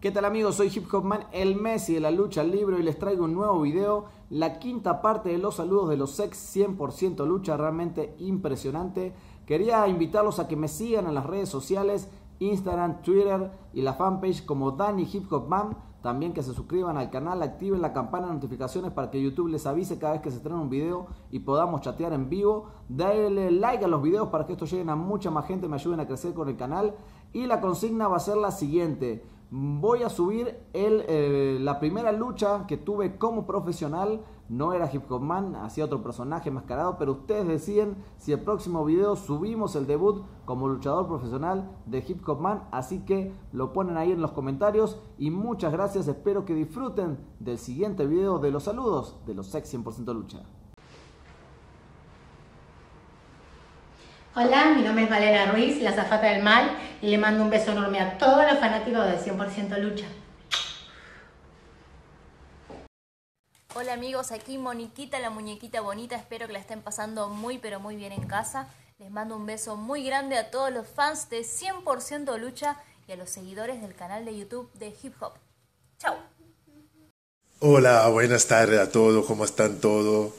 ¿Qué tal amigos? Soy Hip Hop Man, el Messi de la lucha libre y les traigo un nuevo video, la quinta parte de los saludos de los ex 100% lucha, realmente impresionante. Quería invitarlos a que me sigan en las redes sociales, Instagram, Twitter y la fanpage como Danny Hip Hop Man. También que se suscriban al canal, activen la campana de notificaciones para que YouTube les avise cada vez que se estrena un video y podamos chatear en vivo. Denle like a los videos para que esto lleguen a mucha más gente, me ayuden a crecer con el canal. Y la consigna va a ser la siguiente voy a subir el, eh, la primera lucha que tuve como profesional. No era Hip Hop Man, hacía otro personaje mascarado, pero ustedes deciden si el próximo video subimos el debut como luchador profesional de Hip Hop Man. Así que lo ponen ahí en los comentarios y muchas gracias. Espero que disfruten del siguiente video de los saludos de los Sex 100% Lucha. Hola, mi nombre es Valera Ruiz, la zafata del mal, y le mando un beso enorme a todos los fanáticos de 100% Lucha. Hola amigos, aquí Moniquita, la muñequita bonita, espero que la estén pasando muy pero muy bien en casa. Les mando un beso muy grande a todos los fans de 100% Lucha y a los seguidores del canal de YouTube de Hip Hop. Chao. Hola, buenas tardes a todos, ¿cómo están todos?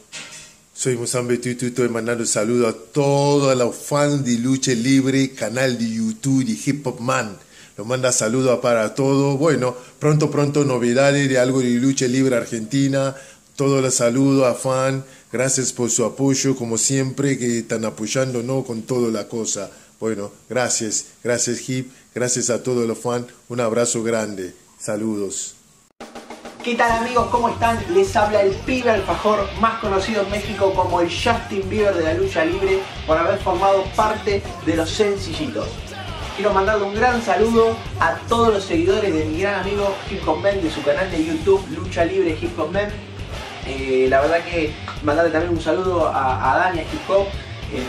Soy Musambe Tutu, estoy mandando un saludo a todos los fans de Lucha Libre, canal de YouTube de Hip Hop Man. Lo manda saludos para todos. Bueno, pronto, pronto novedades de algo de Lucha Libre Argentina. Todos los saludos a fan. Gracias por su apoyo, como siempre, que están apoyando ¿no? con toda la cosa. Bueno, gracias, gracias Hip, gracias a todos los fans. Un abrazo grande. Saludos. ¿Qué tal amigos? ¿Cómo están? Les habla el pibe alfajor más conocido en México como el Justin Bieber de la lucha libre por haber formado parte de los sencillitos. Quiero mandarle un gran saludo a todos los seguidores de mi gran amigo Hip Hop Man de su canal de YouTube Lucha Libre Hip Hop Man. Eh, la verdad que mandarle también un saludo a, a Dani, a Hip Hop,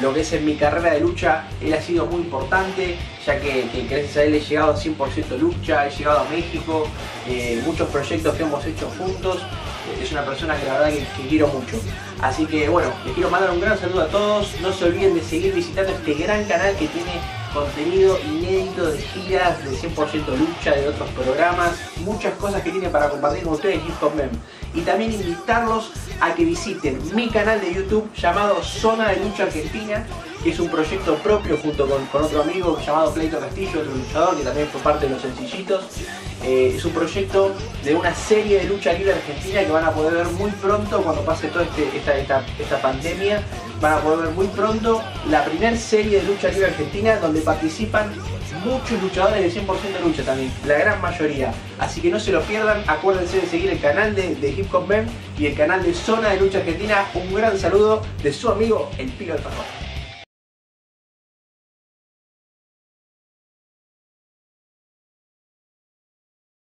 lo que es en mi carrera de lucha, él ha sido muy importante, ya que, gracias a él he llegado a 100% lucha, he llegado a México, eh, muchos proyectos que hemos hecho juntos, es una persona que la verdad que, quiero mucho. Así que bueno, les quiero mandar un gran saludo a todos, no se olviden de seguir visitando este gran canal que tiene contenido inédito de giras, de 100% lucha, de otros programas, muchas cosas que tiene para compartir con ustedes Hip. Y también invitarlos a que visiten mi canal de YouTube llamado Zona de Lucha Argentina, que es un proyecto propio junto con, otro amigo llamado Pleito Castillo, otro luchador que también fue parte de los sencillitos. Eh, es un proyecto de una serie de lucha libre argentina que van a poder ver muy pronto cuando pase toda este, esta, pandemia van a poder ver muy pronto la primera serie de lucha libre argentina donde participan muchos luchadores de 100% de lucha también, la gran mayoría. Así que no se lo pierdan, acuérdense de seguir el canal de, Hip Hop Men y el canal de Zona de Lucha Argentina. Un gran saludo de su amigo El Pilo del Pastor.